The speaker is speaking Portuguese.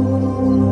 Música